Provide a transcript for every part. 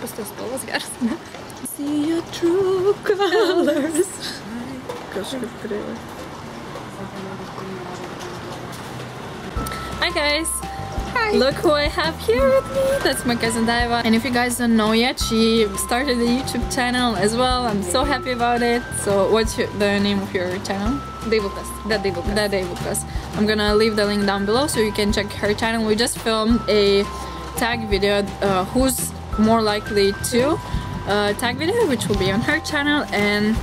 Pas tas spalvas geras. See your true colors. Kreivai. Hi guys! Hi. Look who I have here with me. That's my cousin Daiva. And if you guys don't know yet, she started a YouTube channel as well. I'm so happy about it. So what's your, the name of your channel? Daivukas. The Day with Us. I'm gonna leave the link down below so you can check her channel. We just filmed a tag video, uh, who's more likely to uh, tag video, which will be on her channel. And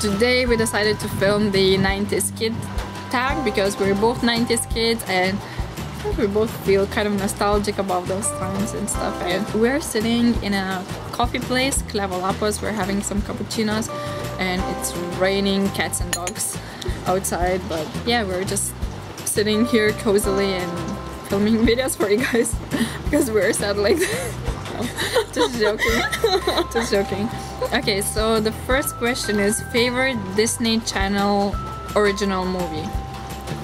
today we decided to film the 90s kid tag because we're both 90s kids and we both feel kind of nostalgic about those times and stuff. And we're sitting in a coffee place, Clevolapos. We're having some cappuccinos and it's raining cats and dogs outside. But yeah, we're just sitting here cozily and filming videos for you guys because we're sad like that. just joking. just joking. Okay, so the first question is favorite Disney Channel original movie.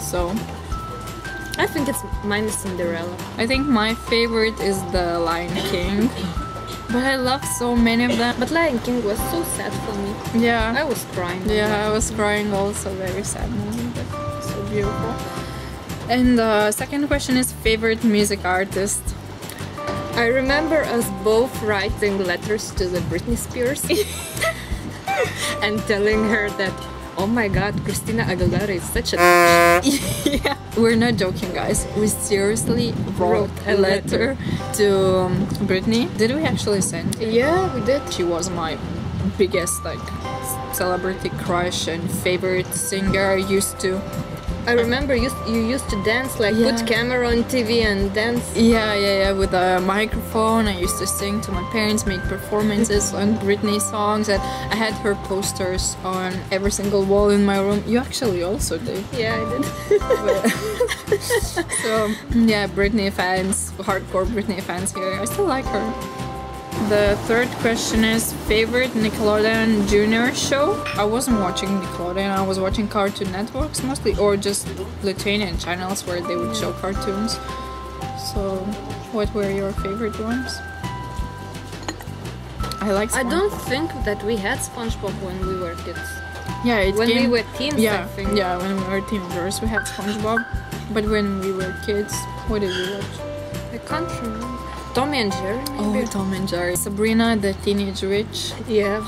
So I think it's mine is Cinderella. I think my favorite is The Lion King. But I love so many of them. But Lion King was so sad for me. Yeah. I was crying. Yeah, I was crying also. Very sad movie, but so beautiful. And the second question is favorite music artist. I remember us both writing letters to the Britney Spears and telling her that, oh my god, Christina Aguilera is such a yeah, we're not joking, guys. We seriously wrote a letter to um, Britney. Did we actually send? it? Yeah, we did. She was my biggest like celebrity crush and favorite singer. I used to I remember you, you used to dance, like Yeah. put camera on TV and dance. Yeah, yeah, yeah. With a microphone, I used to sing to my parents, make performances on Britney songs, and I had her posters on every single wall in my room. You actually also did. Yeah, I did. So yeah, Britney fans, hardcore Britney fans here. I still like her. The third question is favorite Nickelodeon Junior show. I wasn't watching Nickelodeon. I was watching Cartoon Networks mostly, or just Lithuanian channels where they would show cartoons. So, what were your favorite ones? I like. I don't think that we had SpongeBob when we were kids. Yeah, it When we were teens, yeah, I think. yeah. When we were teenagers, we had SpongeBob. But when we were kids, what did we watch? I can't remember. Tommy and Jerry, Oh, maybe? Tom and Jerry. Sabrina the Teenage Witch. yeah.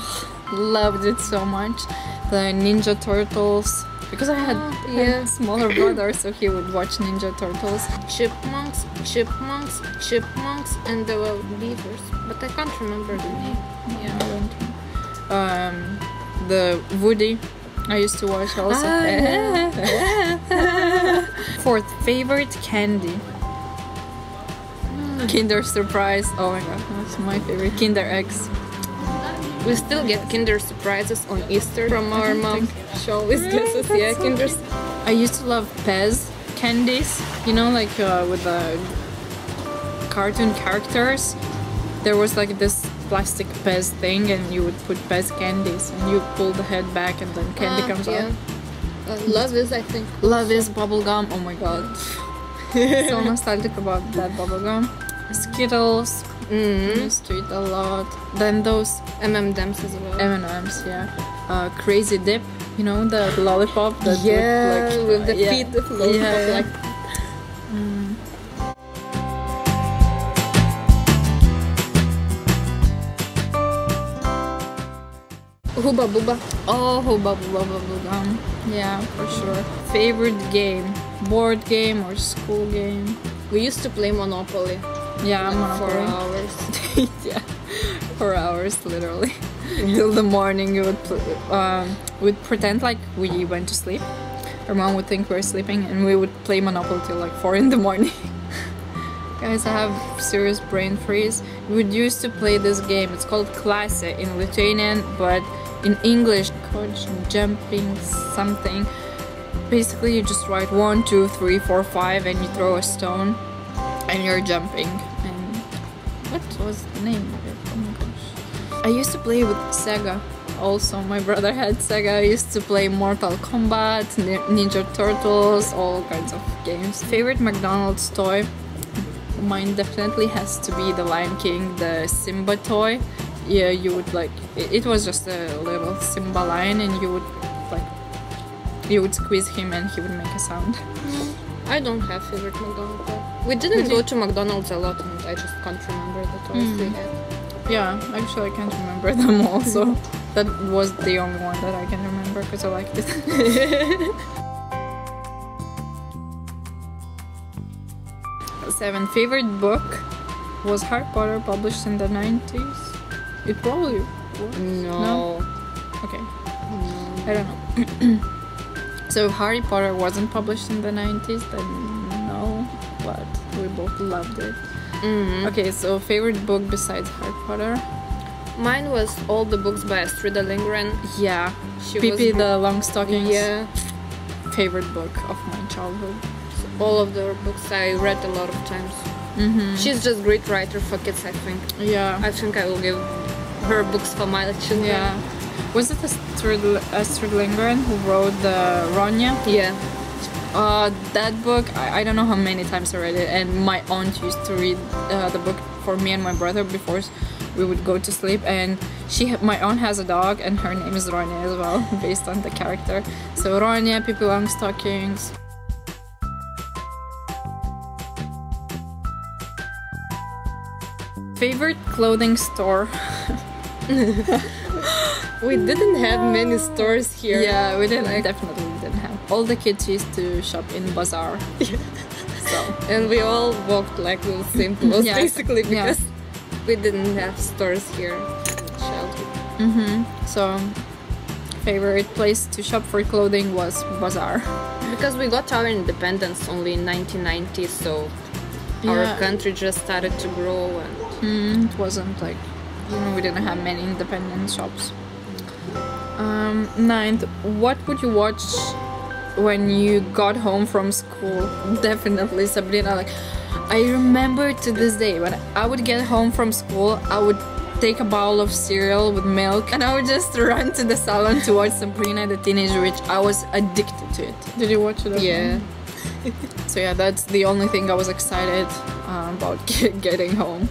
Loved it so much. The Ninja Turtles. Because I had, had yeah. smaller brother, so he would watch Ninja Turtles. Chipmunks, chipmunks, chipmunks, and there were beavers. But I can't remember the name. Yeah, I don't know. Um, the Woody. I used to watch also. Ah, Fourth favorite candy. Kinder Surprise. Oh my god, that's my favorite. Kinder Eggs. We still get Kinder surprises on Easter from our mom. She always gives us, yeah, Kinder. I used to love Pez candies, you know, like uh, with the cartoon characters. There was like this plastic Pez thing, and you would put Pez candies, and you pull the head back, and then candy Ah, comes yeah. out. Uh, love is, I think. Love is bubblegum. Oh my god. so nostalgic about that bubblegum. Skittles. Mm-hmm. Used to eat a lot. Then those M&M's as well. M&Ms, yeah. Uh, crazy dip, you know, the lollipop that yeah, like, with the yeah. feet of lollipop, Yeah, yeah. like Hubba Bubba. Oh, Hubba Bubba Bubba Gum. Yeah, for sure. Favorite game? Board game or school game? We used to play Monopoly Yeah, like, for Monopoly. hours. yeah, four hours, literally. Till the morning, we would, um, we'd pretend like we went to sleep. Our mom would think we were sleeping, and we would play Monopoly till like 4 in the morning. Guys, I have serious brain freeze. We would used to play this game. It's called Klasse in Lithuanian, but in English, coach jumping something. Basically, you just write one, two, three, four, five, and you throw a stone, and you're jumping. And what was the name of it? Oh my gosh! I used to play with Sega. Also, my brother had Sega. I used to play Mortal Kombat, Ninja Turtles, all kinds of games. Favorite McDonald's toy? mine definitely has to be the Lion King, the Simba toy. Yeah, you would like it, it was just a little Simba lion, and you would like you would squeeze him, and he would make a sound. I don't have favorite McDonald's. toy. We didn't Did go you? to McDonald's a lot, and I just can't remember the toys we Mm. had. Yeah, actually, I can't remember them all. So that was the only one that I can remember because I liked it. Seven favorite book was Harry Potter published in the nineties. It probably was. No. Okay, No. I don't know. so Harry Potter wasn't published in the nineties, then no. But we both loved it. Mhm. Okay, so favorite book besides Harry Potter? Mine was all the books by Astrida Lindgren. Yeah, She Pippi was the Long Stockings. yeah. favorite book of my childhood. All of the books I read a lot of times. Mm-hmm. She's just great writer for kids. I think. Yeah, I think I will give her books for my children. yeah. Was it Astrid, Astrid Lindgren who wrote the Ronya? Yeah. Uh, that book, I, I don't know how many times I read it, and my aunt used to read uh, the book for me and my brother before we would go to sleep. And she, my aunt has a dog, and her name is Ronya as well, based on the character. So Ronya, Pippi Longstockings. Favorite clothing store? We didn't have many stores here. Yeah, we didn't. Like- definitely didn't have. All the kids used to shop in bazaar. Yeah. so And we all walked like with the same clothes Yeah. basically Yeah. because we didn't have stores here in childhood. hmm So, favorite place to shop for clothing was bazaar. Because we got our independence only in 1990, so our country just started to grow and Mm, it wasn't like you know we didn't have many independent shops. Um, ninth, what would you watch when you got home from school? Definitely Sabrina. Like, I remember to this day when I would get home from school, I would take a bowl of cereal with milk and I would just run to the salon to watch Sabrina the Teenage Witch. I was addicted to it. Did you watch it? yeah. So yeah, that's the only thing I was excited uh, about getting home.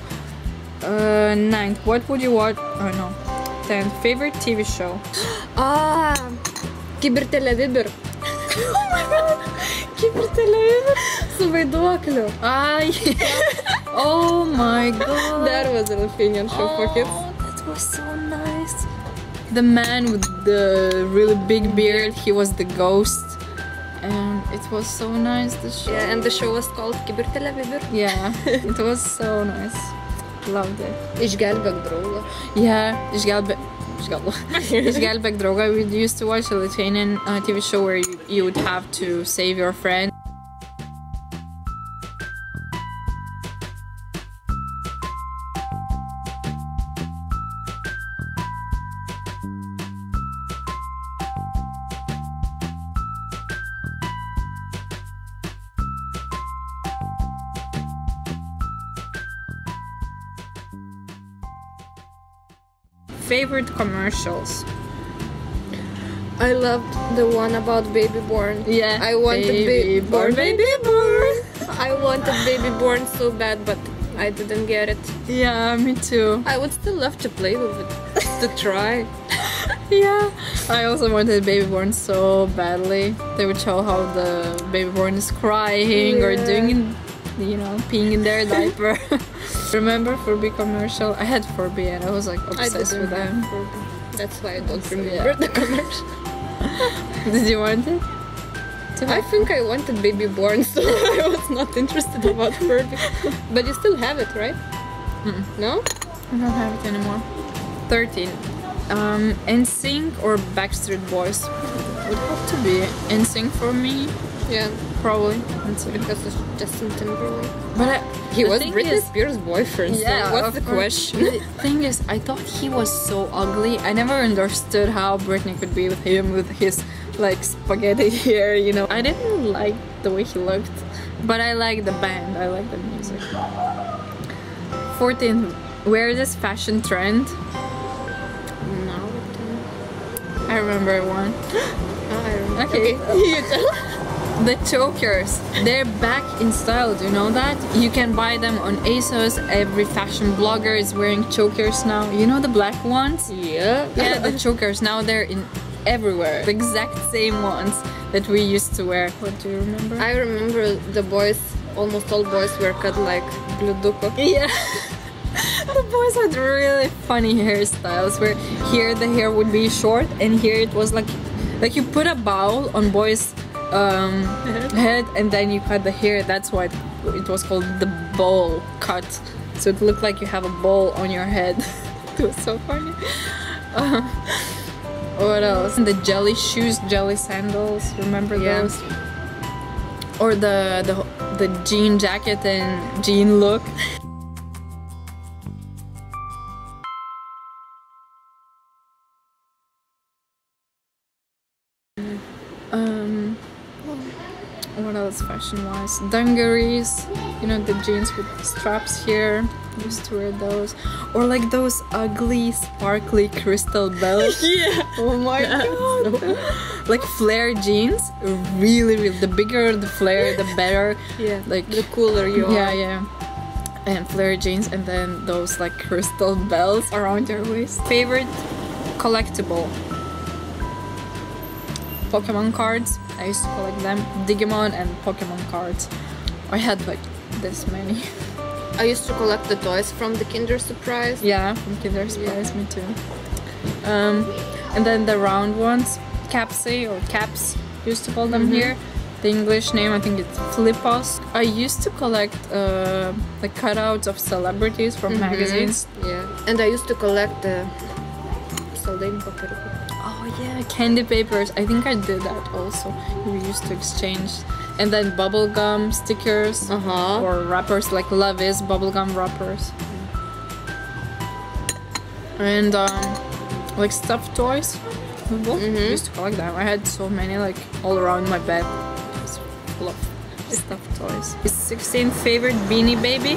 Uh, ninth, what would you watch? Oh no. Tenth, favorite TV show. Ah, Kiber Televiber. oh my god, Kiber Television. Su vaiduokliu. Yeah. oh my god. That was a Lithuanian show for kids. Oh, that was so nice. The man with the really big beard, he was the ghost. And it was so nice, the show. Yeah, and the show was called Kiber Televiber. Yeah, it was so nice. Loved it. Išgelbėk draugą. Yeah, išgelbė... Išgelbė. Išgelbėk draugą. We used to watch a Lithuanian uh, TV show where you, you would have to save your friend. Favorite commercials. I loved the one about baby born. Yeah, I wanted baby baby born, born. Baby born. I wanted baby born so bad, but I didn't get it. Yeah, me too. I would still love to play with it, to try. Yeah. I also wanted baby born so badly. They would show how the baby born is crying or doing, you know, peeing in their diaper. Remember Furby commercial? I had Furby and I was like obsessed with them. That's why I don't remember yeah. the commercial. Did you want it? I think I wanted baby born, so I was not interested about Furby. But you still have it, right? Mm. No? I don't have it anymore. 13. Um, NSYNC or Backstreet Boys? Would have to be NSYNC for me, Yeah, probably. NSYNC. because it's Justin Timberlake. But I, He was Britney is- Spears' boyfriend. Yeah, so what's the course. question? The thing is, I thought he was so ugly. I never understood how Britney could be with him with his like spaghetti hair, you know. I didn't like the way he looked, but I like the band. I like the music. 14. Where this fashion trend? I remember one. Oh, I remember. Okay. you tell. The chokers, they're back in style. Do you know that? You can buy them on ASOS. Every fashion blogger is wearing chokers now. You know the black ones? Yeah. Yeah, the chokers. Now they're in everywhere. The exact same ones that we used to wear. What do you remember? I remember the boys, almost all boys were cut like Bluduko. Yeah. The boys had really funny hairstyles where here the hair would be short and here it was like like you put a bowl on boys um, head and then you cut the hair. That's why it, was called the bowl cut. So it looked like you have a bowl on your head. It was so funny. Uh, what else? The jelly shoes jelly sandals remember Yeah. those? Or the the the jean jacket and jean look what else fashion wise? Dungarees, you know, the jeans with straps here. Used to wear those. Or like those ugly, sparkly crystal belts Yeah. Oh my god! like flare jeans. Really, really. The bigger the flare, the better. Yeah. Like, the cooler you are. yeah, yeah. And flare jeans, and then those like crystal bells around your waist. Favorite collectible? Pokemon cards. I used to collect them. Digimon and Pokemon cards. I had like this many. I used to collect the toys from the Kinder Surprise. yeah, from Kinder Surprise, me too. Um, and then the round ones, capsy or caps, used to call them here. The English name, I think it's Flippos. I used to collect uh, the cutouts of celebrities from magazines. Yeah. And I used to collect the. Oh yeah, candy papers. I think I did that also. We used to exchange. And then bubblegum stickers Uh-huh. or wrappers like Love is bubblegum wrappers. And um, like stuffed toys. I used to collect them. I had so many like all around my bed. Just full of stuffed toys. His 16th favorite Beanie Baby.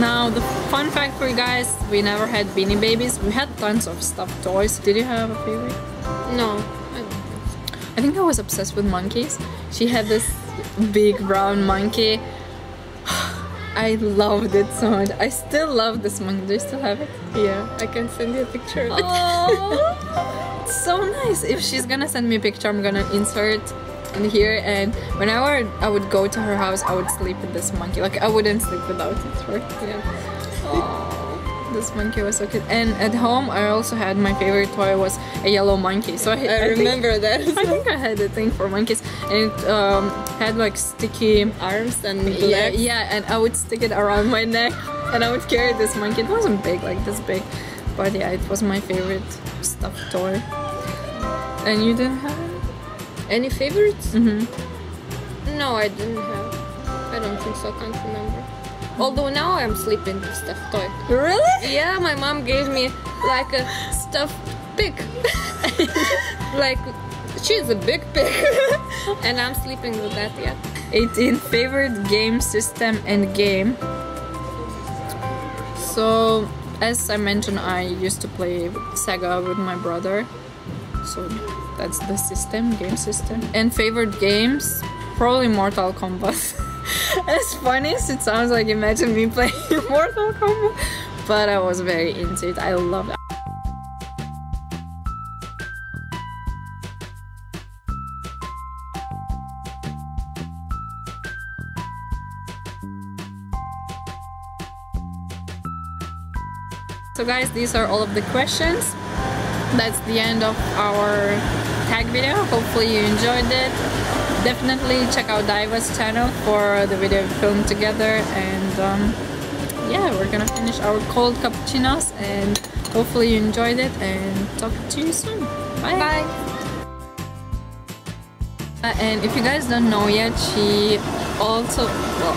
Now the fun fact for you guys, we never had Beanie Babies. We had tons of stuffed toys. Did you have a favorite? No. I don't think so. I think I was obsessed with monkeys. She had this big brown monkey. I loved it so much. I still love this monkey. Do you still have it? Yeah. I can send you a picture of it. Oh, it's so nice. If she's gonna send me a picture, I'm gonna insert in here. And whenever I would go to her house, I would sleep with this monkey. Like I wouldn't sleep without it, right? Yeah. Oh, this monkey was so cute. And at home, I also had my favorite toy was a yellow monkey. So I, I, think- remember that. I think I had a thing for monkeys, and it um, had like sticky Arms and yeah, legs. yeah, and I would stick it around my neck, and I would carry this monkey. It wasn't big, like this big, but yeah, it was my favorite stuffed toy. And you didn't have? Any favorites? Mm-hmm. No, I didn't have. I don't think so. I can't remember. Although now I'm sleeping with stuffed toy. Really? Yeah, my mom gave me like a stuffed pig. like she's a big pig, and I'm sleeping with that. Yeah. 18 favorite game system and game. So, as I mentioned, I used to play Sega with my brother. So that's the system, game system. And favorite games, probably Mortal Kombat. as funny as it sounds, like imagine me playing Mortal Kombat, but I was very into it. I love it. So guys, these are all of the questions. That's the end of our tag video. Hopefully you enjoyed it. Definitely check out Daiva's channel for the video we filmed together and um, yeah, we're gonna finish our cold cappuccinos and hopefully you enjoyed it and talk to you soon. Bye! Bye. Uh, and if you guys don't know yet, she also well,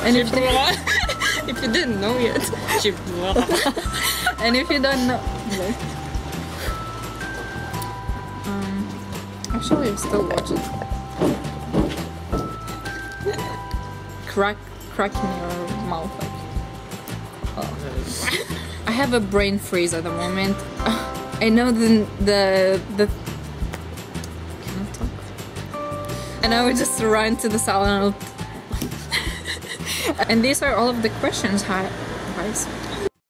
and if if you didn't know yet, she and if you don't know actually I'm still watching crack crack in your mouth oh. I have a brain freeze at the moment I know the the the can I talk? and I would just run to the salon. and these are all of the questions, guys.